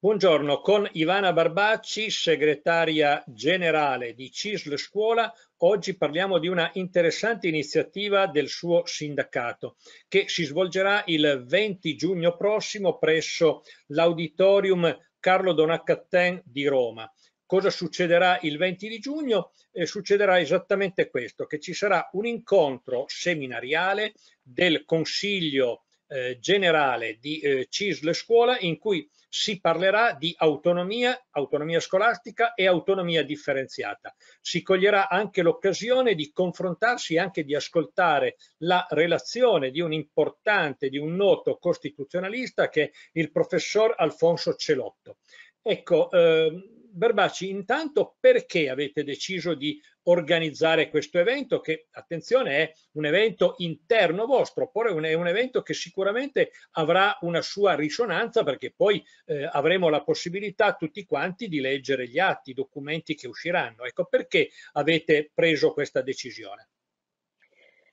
Buongiorno, con Ivana Barbacci, segretaria generale di CISL Scuola, oggi parliamo di una interessante iniziativa del suo sindacato che si svolgerà il 20 giugno prossimo presso l'Auditorium Carlo Donat-Cattin di Roma. Cosa succederà il 20 di giugno? Eh, succederà esattamente questo, che ci sarà un incontro seminariale del Consiglio eh, generale di eh, CISL Scuola in cui si parlerà di autonomia, autonomia scolastica e autonomia differenziata. Si coglierà anche l'occasione di confrontarsi e anche di ascoltare la relazione di un importante, di un noto costituzionalista che è il professor Alfonso Celotto. Ecco, eh, Barbaci, intanto perché avete deciso di organizzare questo evento che, attenzione, è un evento interno vostro, oppure è un evento che sicuramente avrà una sua risonanza perché poi eh, avremo la possibilità tutti quanti di leggere gli atti, i documenti che usciranno. Ecco perché avete preso questa decisione.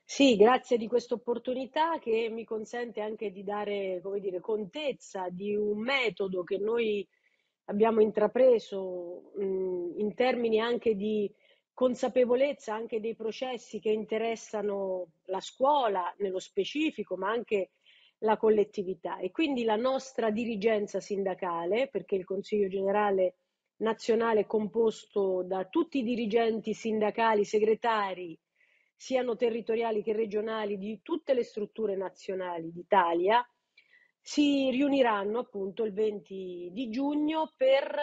Sì, grazie di questa opportunità che mi consente anche di dare, dire, contezza di un metodo che noi abbiamo intrapreso mh, in termini anche di consapevolezza anche dei processi che interessano la scuola nello specifico, ma anche la collettività. E quindi la nostra dirigenza sindacale, perché il Consiglio generale nazionale è composto da tutti i dirigenti sindacali, segretari, siano territoriali che regionali, di tutte le strutture nazionali d'Italia, si riuniranno appunto il 20 di giugno per,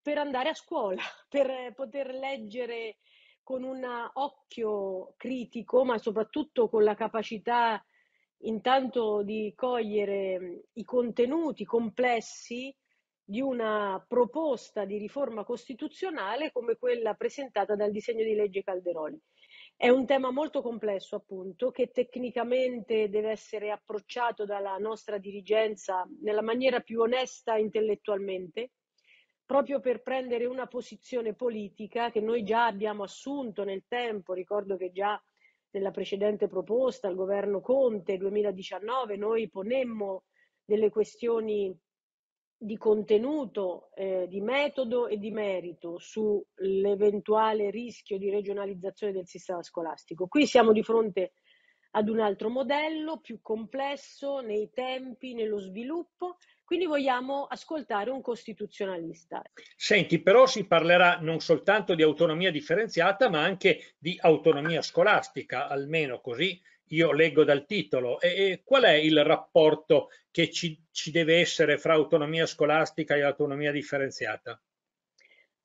per andare a scuola, per poter leggere con un occhio critico, ma soprattutto con la capacità intanto di cogliere i contenuti complessi di una proposta di riforma costituzionale come quella presentata dal disegno di legge Calderoli. È un tema molto complesso, appunto, che tecnicamente deve essere approcciato dalla nostra dirigenza nella maniera più onesta intellettualmente, proprio per prendere una posizione politica che noi già abbiamo assunto nel tempo. Ricordo che già nella precedente proposta, il governo Conte 2019, noi ponemmo delle questioni di contenuto, eh, di metodo e di merito sull'eventuale rischio di regionalizzazione del sistema scolastico. Qui siamo di fronte ad un altro modello più complesso nei tempi, nello sviluppo, quindi vogliamo ascoltare un costituzionalista. Senti, però si parlerà non soltanto di autonomia differenziata, ma anche di autonomia scolastica, almeno così io leggo dal titolo. E, e qual è il rapporto che ci, ci deve essere fra autonomia scolastica e autonomia differenziata?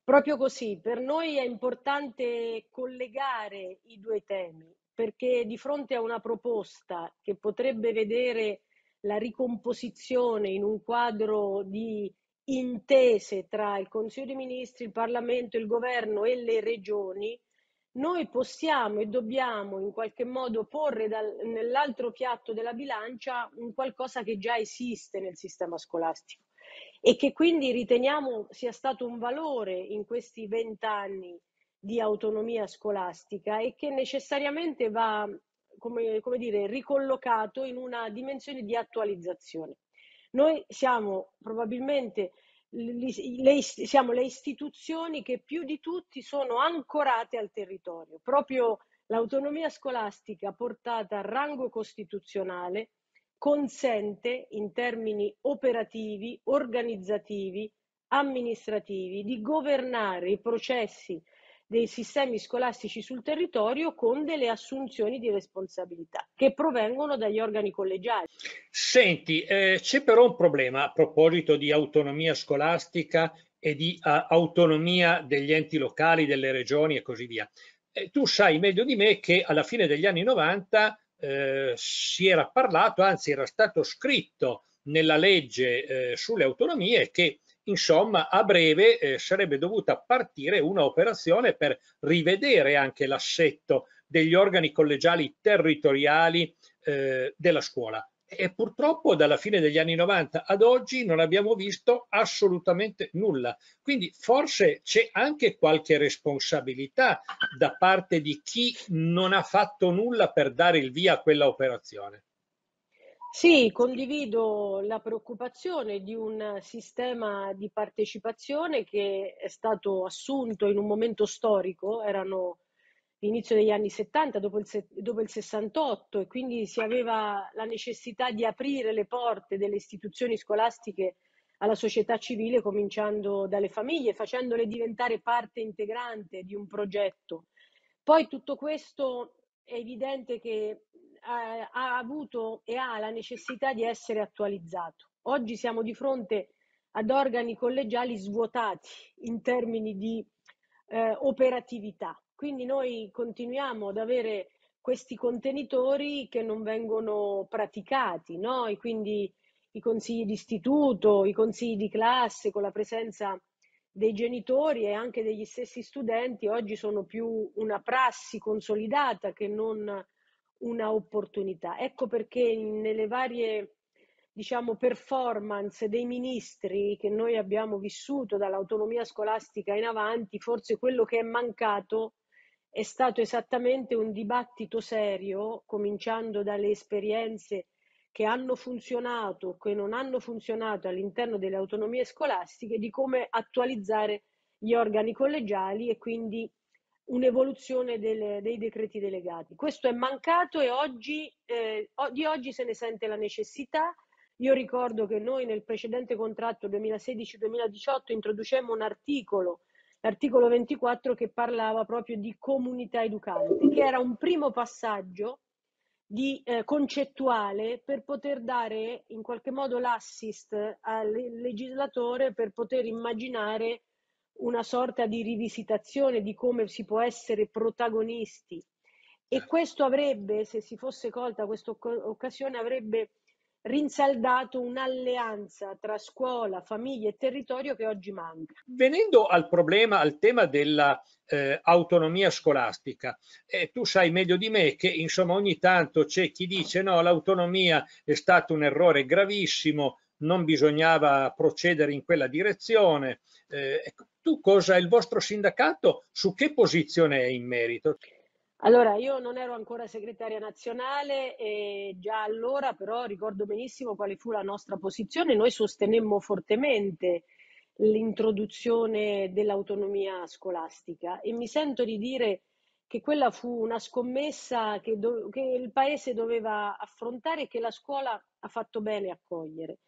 Proprio così, per noi è importante collegare i due temi, perché di fronte a una proposta che potrebbe vedere la ricomposizione in un quadro di intese tra il Consiglio dei Ministri, il Parlamento, il Governo e le regioni, noi possiamo e dobbiamo in qualche modo porre dal, nell'altro piatto della bilancia un qualcosa che già esiste nel sistema scolastico e che quindi riteniamo sia stato un valore in questi vent'anni di autonomia scolastica e che necessariamente va come, come dire, ricollocato in una dimensione di attualizzazione. Noi siamo probabilmente le, siamo le istituzioni che più di tutti sono ancorate al territorio. Proprio l'autonomia scolastica portata a rango costituzionale consente in termini operativi, organizzativi, amministrativi di governare i processi dei sistemi scolastici sul territorio con delle assunzioni di responsabilità che provengono dagli organi collegiali. Senti, eh, c'è però un problema a proposito di autonomia scolastica e di uh, autonomia degli enti locali, delle regioni e così via. Eh, tu sai meglio di me che alla fine degli anni 90 eh, si era parlato, anzi era stato scritto nella legge eh, sulle autonomie che insomma a breve eh, sarebbe dovuta partire una operazione per rivedere anche l'assetto degli organi collegiali territoriali eh, della scuola. E purtroppo dalla fine degli anni 90 ad oggi non abbiamo visto assolutamente nulla. Quindi forse c'è anche qualche responsabilità da parte di chi non ha fatto nulla per dare il via a quella operazione. Sì, condivido la preoccupazione di un sistema di partecipazione che è stato assunto in un momento storico, erano l'inizio degli anni 70, dopo il, dopo il 68, e quindi si aveva la necessità di aprire le porte delle istituzioni scolastiche alla società civile, cominciando dalle famiglie, facendole diventare parte integrante di un progetto. Poi tutto questo è evidente che ha, ha avuto e ha la necessità di essere attualizzato. Oggi siamo di fronte ad organi collegiali svuotati in termini di eh, operatività. Quindi noi continuiamo ad avere questi contenitori che non vengono praticati, no? E quindi i consigli di istituto, i consigli di classe con la presenza dei genitori e anche degli stessi studenti oggi sono più una prassi consolidata che non una opportunità. Ecco perché nelle varie diciamo, performance dei ministri che noi abbiamo vissuto dall'autonomia scolastica in avanti, forse quello che è mancato è stato esattamente un dibattito serio, cominciando dalle esperienze che hanno funzionato, che non hanno funzionato all'interno delle autonomie scolastiche, di come attualizzare gli organi collegiali e quindi un'evoluzione delle, dei decreti delegati. Questo è mancato e oggi, eh, di oggi se ne sente la necessità. Io ricordo che noi nel precedente contratto 2016-2018 introducemmo un articolo, l'articolo 24, che parlava proprio di comunità educante, che era un primo passaggio di, eh, concettuale per poter dare in qualche modo l'assist al legislatore per poter immaginare una sorta di rivisitazione di come si può essere protagonisti e certo. questo avrebbe, se si fosse colta questa occasione, avrebbe rinsaldato un'alleanza tra scuola, famiglia e territorio che oggi manca. Venendo al problema, al tema dell'autonomia eh, scolastica, eh, tu sai meglio di me che insomma ogni tanto c'è chi dice no, l'autonomia è stato un errore gravissimo, non bisognava procedere in quella direzione. Eh, ecco, tu cosa, il vostro sindacato, su che posizione è in merito? Allora, io non ero ancora segretaria nazionale e già allora però ricordo benissimo quale fu la nostra posizione. Noi sostenemmo fortemente l'introduzione dell'autonomia scolastica e mi sento di dire che quella fu una scommessa che, che il Paese doveva affrontare e che la scuola ha fatto bene a cogliere.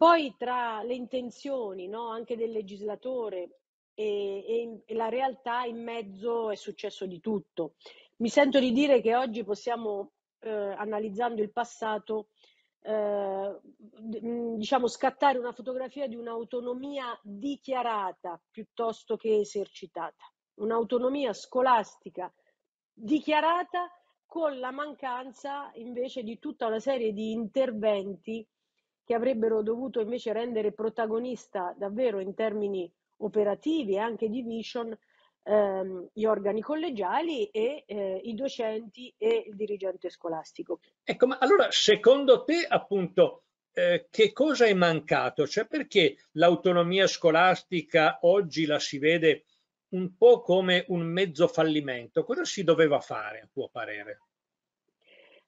Poi tra le intenzioni no, anche del legislatore e, e, e, la realtà in mezzo è successo di tutto. Mi sento di dire che oggi possiamo, eh, analizzando il passato, eh, diciamo scattare una fotografia di un'autonomia dichiarata piuttosto che esercitata, un'autonomia scolastica dichiarata con la mancanza invece di tutta una serie di interventi che avrebbero dovuto invece rendere protagonista davvero in termini operativi e anche di vision ehm, gli organi collegiali e eh, i docenti e il dirigente scolastico. Ecco, ma allora secondo te appunto eh, che cosa è mancato? Cioè perché l'autonomia scolastica oggi la si vede un po' come un mezzo fallimento? Cosa si doveva fare a tuo parere?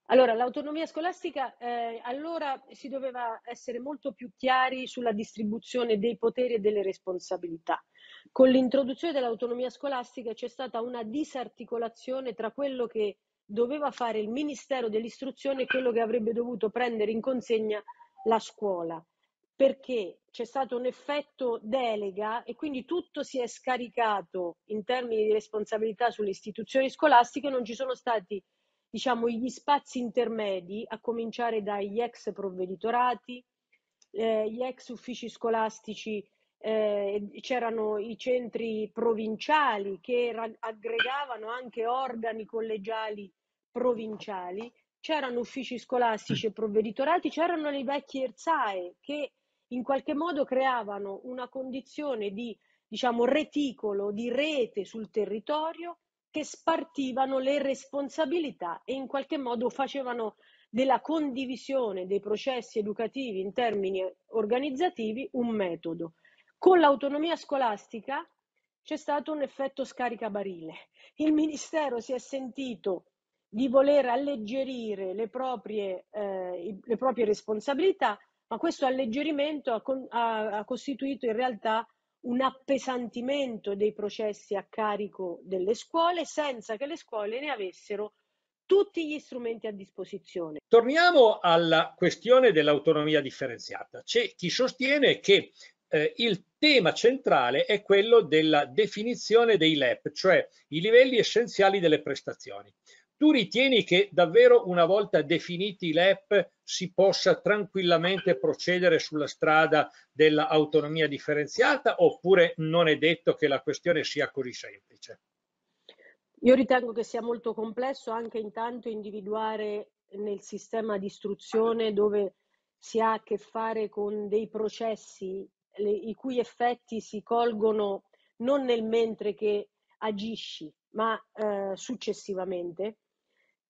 Allora, l'autonomia scolastica, eh, allora si doveva essere molto più chiari sulla distribuzione dei poteri e delle responsabilità. Con l'introduzione dell'autonomia scolastica c'è stata una disarticolazione tra quello che doveva fare il Ministero dell'Istruzione e quello che avrebbe dovuto prendere in consegna la scuola, perché c'è stato un effetto delega e quindi tutto si è scaricato in termini di responsabilità sulle istituzioni scolastiche, non ci sono stati diciamo, gli spazi intermedi, a cominciare dagli ex provveditorati, eh, gli ex uffici scolastici, eh, c'erano i centri provinciali che aggregavano anche organi collegiali provinciali, c'erano uffici scolastici e provveditorati, c'erano le vecchie ERSAE che in qualche modo creavano una condizione di diciamo, reticolo, di rete sul territorio che spartivano le responsabilità e in qualche modo facevano della condivisione dei processi educativi in termini organizzativi un metodo. Con l'autonomia scolastica c'è stato un effetto scaricabarile. Il Ministero si è sentito di voler alleggerire le proprie, eh, le proprie responsabilità, ma questo alleggerimento ha, ha, ha costituito in realtà un appesantimento dei processi a carico delle scuole senza che le scuole ne avessero tutti gli strumenti a disposizione. Torniamo alla questione dell'autonomia differenziata. C'è chi sostiene che eh, il tema centrale è quello della definizione dei LEP, cioè i livelli essenziali delle prestazioni. Tu ritieni che davvero una volta definiti i LEP si possa tranquillamente procedere sulla strada dell'autonomia differenziata oppure non è detto che la questione sia così semplice? Io ritengo che sia molto complesso anche intanto individuare nel sistema di istruzione dove si ha a che fare con dei processi le, i cui effetti si colgono non nel mentre che agisci, ma eh, successivamente,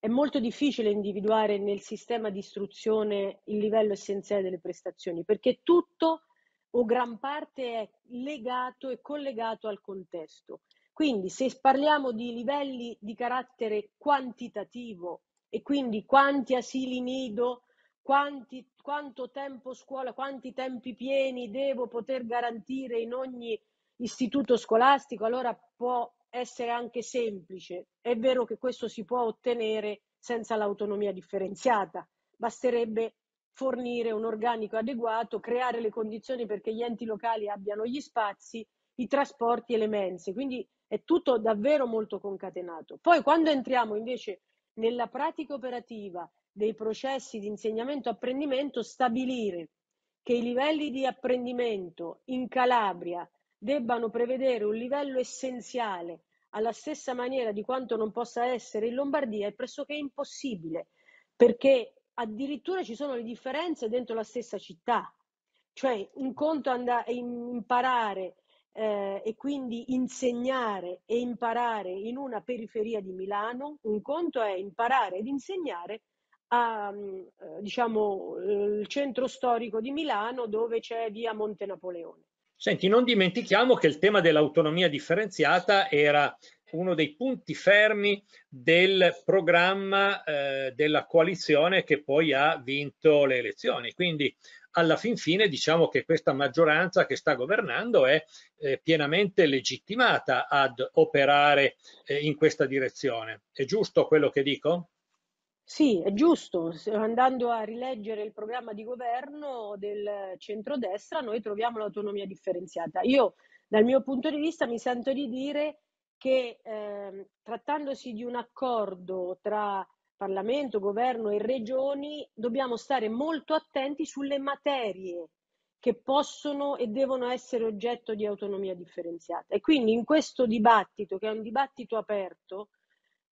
è molto difficile individuare nel sistema di istruzione il livello essenziale delle prestazioni, perché tutto o gran parte è legato e collegato al contesto. Quindi se parliamo di livelli di carattere quantitativo e quindi quanti asili nido, quanti, quanto tempo scuola, quanti tempi pieni devo poter garantire in ogni istituto scolastico, allora può essere anche semplice. È vero che questo si può ottenere senza l'autonomia differenziata, basterebbe fornire un organico adeguato, creare le condizioni perché gli enti locali abbiano gli spazi, i trasporti e le mense, quindi è tutto davvero molto concatenato. Poi quando entriamo invece nella pratica operativa dei processi di insegnamento-apprendimento, stabilire che i livelli di apprendimento in Calabria debbano prevedere un livello essenziale alla stessa maniera di quanto non possa essere in Lombardia è pressoché impossibile, perché addirittura ci sono le differenze dentro la stessa città. Cioè un conto è imparare eh, e quindi insegnare e imparare in una periferia di Milano, un conto è imparare ed insegnare a, eh, diciamo, il centro storico di Milano dove c'è via Monte Napoleone. Senti, non dimentichiamo che il tema dell'autonomia differenziata era uno dei punti fermi del programma eh, della coalizione che poi ha vinto le elezioni. Quindi alla fin fine diciamo che questa maggioranza che sta governando è eh, pienamente legittimata ad operare eh, in questa direzione. È giusto quello che dico? Sì, è giusto. Andando a rileggere il programma di governo del centrodestra, noi troviamo l'autonomia differenziata. Io, dal mio punto di vista, mi sento di dire che eh, trattandosi di un accordo tra Parlamento, governo e regioni, dobbiamo stare molto attenti sulle materie che possono e devono essere oggetto di autonomia differenziata. E quindi in questo dibattito, che è un dibattito aperto,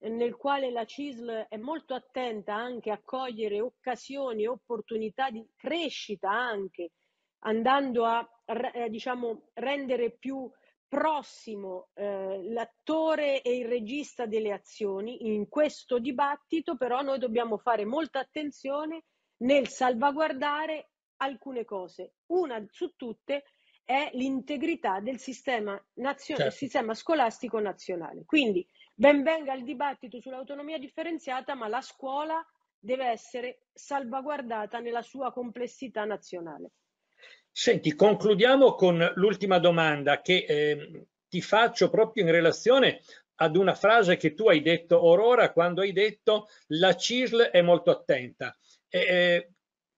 nel quale la CISL è molto attenta anche a cogliere occasioni e opportunità di crescita anche andando a eh, diciamo, rendere più prossimo eh, l'attore e il regista delle azioni. In questo dibattito però noi dobbiamo fare molta attenzione nel salvaguardare alcune cose. Una su tutte è l'integrità del sistema, nazio- certo. sistema scolastico nazionale. Quindi Ben venga il dibattito sull'autonomia differenziata, ma la scuola deve essere salvaguardata nella sua complessità nazionale. Senti, concludiamo con l'ultima domanda che eh, ti faccio proprio in relazione ad una frase che tu hai detto Aurora quando hai detto la CISL è molto attenta. Eh,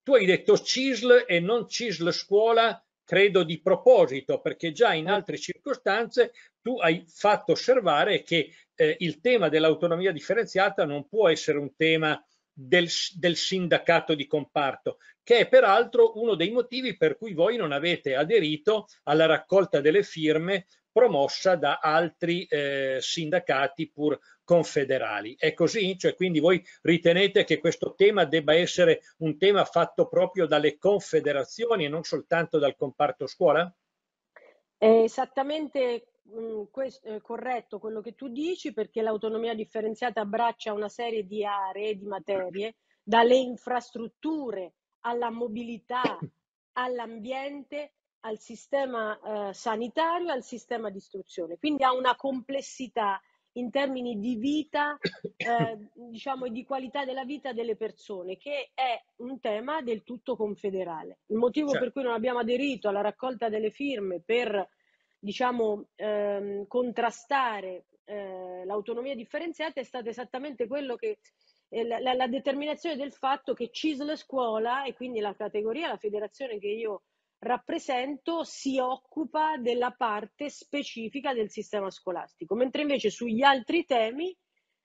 tu hai detto CISL e non CISL scuola credo di proposito, perché già in altre circostanze tu hai fatto osservare che eh, il tema dell'autonomia differenziata non può essere un tema del, del, sindacato di comparto, che è peraltro uno dei motivi per cui voi non avete aderito alla raccolta delle firme promossa da altri eh, sindacati pur confederali. È così? Cioè, quindi voi ritenete che questo tema debba essere un tema fatto proprio dalle confederazioni e non soltanto dal comparto scuola? È esattamente mh, mm, eh, corretto quello che tu dici perché l'autonomia differenziata abbraccia una serie di aree, di materie, dalle infrastrutture alla mobilità, all'ambiente, al sistema eh, sanitario, al sistema di istruzione. Quindi ha una complessità in termini di vita, eh, diciamo, e di qualità della vita delle persone, che è un tema del tutto confederale. Il motivo certo. per cui non abbiamo aderito alla raccolta delle firme per, diciamo, ehm, contrastare eh, l'autonomia differenziata è stato esattamente quello che eh, la, la, determinazione del fatto che CISL Scuola e quindi la categoria, la federazione che io rappresento si occupa della parte specifica del sistema scolastico, mentre invece sugli altri temi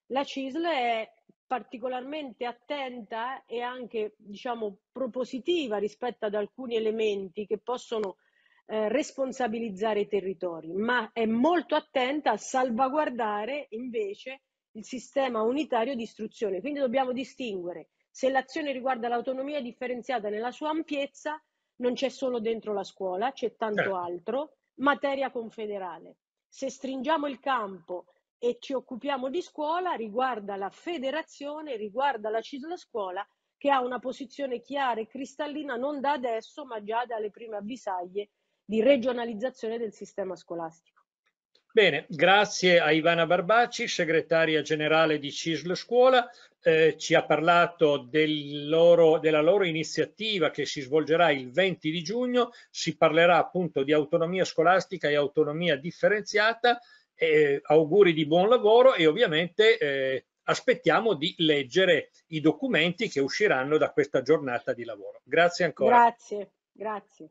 la CISL è particolarmente attenta e anche diciamo propositiva rispetto ad alcuni elementi che possono eh, responsabilizzare i territori, ma è molto attenta a salvaguardare invece il sistema unitario di istruzione. Quindi dobbiamo distinguere se l'azione riguarda l'autonomia differenziata nella sua ampiezza non c'è solo dentro la scuola, c'è tanto certo. altro, materia confederale. Se stringiamo il campo e ci occupiamo di scuola, riguarda la federazione, riguarda la CISLA scuola, che ha una posizione chiara e cristallina non da adesso, ma già dalle prime avvisaglie di regionalizzazione del sistema scolastico. Bene, grazie a Ivana Barbacci, segretaria generale di CISL Scuola, ci ha parlato del loro, della loro iniziativa che si svolgerà il 20 di giugno, si parlerà appunto di autonomia scolastica e autonomia differenziata, eh, auguri di buon lavoro e ovviamente eh, aspettiamo di leggere i documenti che usciranno da questa giornata di lavoro. Grazie ancora. Grazie, grazie.